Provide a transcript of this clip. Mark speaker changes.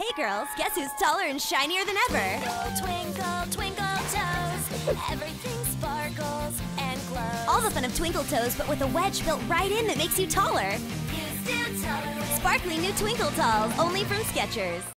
Speaker 1: Hey girls, guess who's taller and shinier than ever?
Speaker 2: Twinkle, twinkle toes, everything sparkles and glows.
Speaker 1: All the fun of Twinkle Toes, but with a wedge built right in that makes you taller.
Speaker 2: you.
Speaker 1: Sparkly new Twinkle Toes, only from Skechers.